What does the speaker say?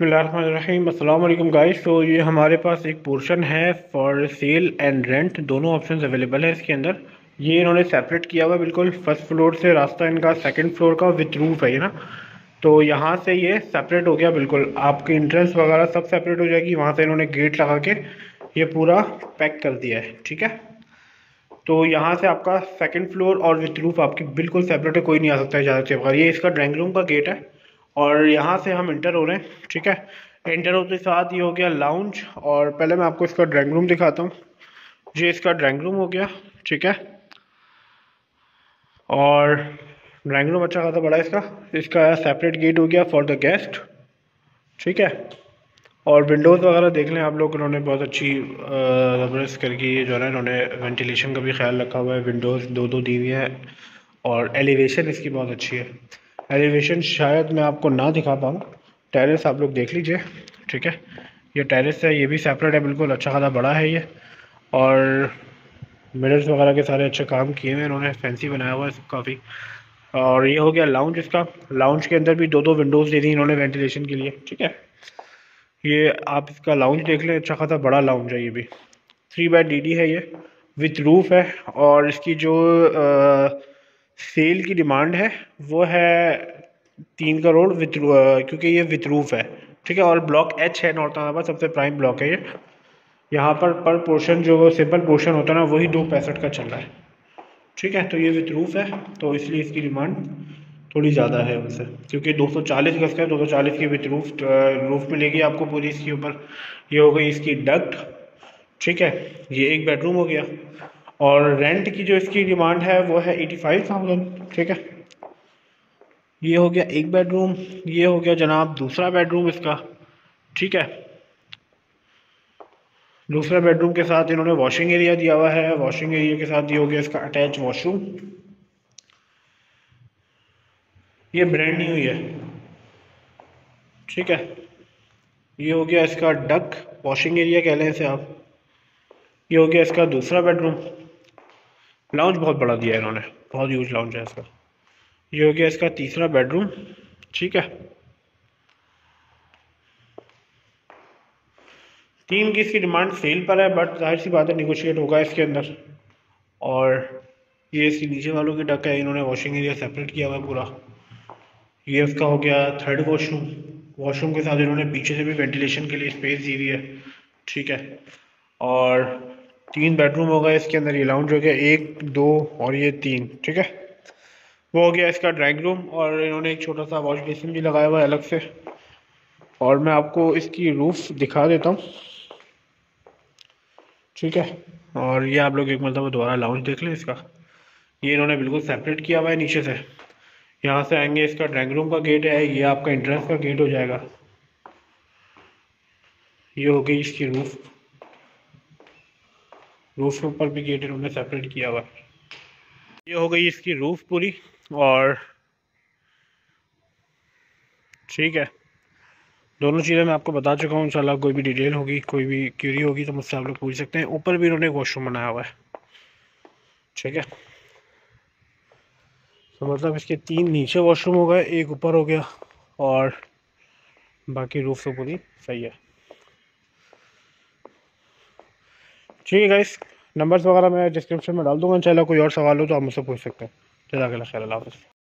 बसमीम गाइस। तो ये हमारे पास एक पोर्शन है फॉर सेल एंड रेंट दोनों ऑप्शन अवेलेबल है इसके अंदर। ये इन्होंने सेपरेट किया हुआ बिल्कुल। फ़र्स्ट फ्लोर से रास्ता इनका सेकंड फ्लोर का विथ रूफ है ये ना? तो यहाँ से ये सेपरेट हो गया बिल्कुल। आपकी इंट्रेंस वगैरह सब सेपरेट हो जाएगी। वहाँ से इन्होंने गेट लगा के ये पूरा पैक कर दिया है, ठीक है? तो यहाँ से आपका सेकेंड फ्लोर और विथ रूफ आपकी बिल्कुल सेपरेट है। कोई नहीं आ सकता है ज़्यादा से ये इसका ड्राइंग रूम का गेट है। और यहाँ से हम इंटर हो रहे हैं, ठीक है? इंटर होते साथ ये हो गया लाउंज और पहले मैं आपको इसका ड्राइंग रूम दिखाता हूँ। ये इसका ड्राइंग रूम हो गया, ठीक है? और ड्राइंग रूम अच्छा खासा बड़ा इसका। इसका सेपरेट गेट हो गया फॉर द गेस्ट ठीक है? और विंडोज़ वगैरह देख लें आप लोग, उन्होंने बहुत अच्छी ज़बरदस्त करके ये जो है इन्होंने वेंटिलेशन का भी ख्याल रखा हुआ है विंडोज़ दो दो दी हुई है और एलिवेशन इसकी बहुत अच्छी है। एलिवेशन शायद मैं आपको ना दिखा पाऊँ। टेरेस आप लोग देख लीजिए ठीक है? ये टेरेस है ये भी सेपरेट है बिल्कुल अच्छा खासा बड़ा है ये। और मिरर्स वगैरह के सारे अच्छे काम किए हुए इन्होंने फैंसी बनाया हुआ है काफ़ी। और ये हो गया लाउंज इसका। लाउंज के अंदर भी दो दो विंडोज़ दे दी इन्होंने वेंटिलेशन के लिए ठीक है? ये आप इसका लाउंज देख लें अच्छा खासा बड़ा लाउंज है ये भी। थ्री बाई डी है ये विथ रूफ है। और इसकी जो आ, सेल की डिमांड है, वो है तीन करोड़ विथ क्योंकि ये विथरूफ है, ठीक है, और ब्लॉक एच है, नॉर्थ अहमदाबाद सबसे प्राइम ब्लॉक है ये। यहाँ पर पर पोर्शन जो सिंपल पोर्शन होता है ना, वही दो पैंसठ का चल रहा है, ठीक है तो ये विथरूफ है तो इसलिए इसकी डिमांड थोड़ी ज़्यादा है उनसे, क्योंकि 240 गज का है 240 की विथ रूफ रूफ मिलेगी आपको पूरी इसके ऊपर, ये हो गई इसकी डक्ट, ठीक है, ये एक बेडरूम हो गया और रेंट की जो इसकी डिमांड है, वो है एटी फाइव थाउज़ेंड ठीक है? ये हो गया एक बेडरूम ये हो गया जनाब दूसरा बेडरूम इसका, ठीक है? दूसरा बेडरूम के साथ इन्होंने वॉशिंग एरिया दिया हुआ है वॉशिंग एरिया के साथ ये हो गया इसका अटैच वॉशरूम ये ब्रांड न्यू है ठीक है? ये हो गया इसका डक वॉशिंग एरिया कह लें इसे आप। ये हो गया इसका दूसरा बेडरूम लाउंज बहुत बड़ा दिया है इन्होंने, बहुत यूज़ लाउंज है इसका। ये हो गया इसका तीसरा बेडरूम ठीक है? तीन की इसकी डिमांड सेल पर है बट ज़ाहिर सी बात है निगोशिएट होगा इसके अंदर। और ये इसके नीचे वालों की डक है, इन्होंने वॉशिंग एरिया सेपरेट किया हुआ पूरा। ये उसका हो गया थर्ड वॉशरूम वॉशरूम के साथ इन्होंने पीछे से भी वेंटिलेशन के लिए स्पेस दी हुई है, ठीक है? और तीन बेडरूम होगा इसके अंदर ये लाउंज हो गया, एक, दो और ये तीन, ठीक है? वो हो गया इसका ड्राइंग रूम और इन्होंने एक छोटा सा वॉश बेसिन भी लगाया हुआ है अलग से। और मैं आपको इसकी रूफ दिखा देता हूँ। ठीक है? और ये आप लोग एक मतलब दोबारा लाउंज देख लें इसका। ये इन्होंने बिल्कुल सेपरेट किया हुआ है नीचे से। यहाँ से आएँगे, इसका ड्राइंग रूम का गेट है, ये आपका इंट्रेंस का गेट हो जाएगा। ये हो गई इसकी रूफ रूफ के ऊपर भी गेट इन्होंने सेपरेट किया हुआ ये हो गई इसकी रूफ पूरी और ठीक है। दोनों चीज़ें मैं आपको बता चुका हूँ, इंशाल्लाह कोई भी डिटेल होगी, कोई भी क्यूरी होगी तो मुझसे आप लोग पूछ सकते हैं। ऊपर भी इन्होंने वॉशरूम बनाया हुआ है। ठीक है। तो मतलब इसके तीन नीचे वॉशरूम हो गए, एक ऊपर हो गया और बाकी रूफ तो पूरी सही है। ठीक है गाइस नंबर्स वगैरह मैं डिस्क्रिप्शन में डाल दूँगा इन कोई और सवाल हो तो आप मुझसे पूछ सकते हैं। जजाक खैर हाफ़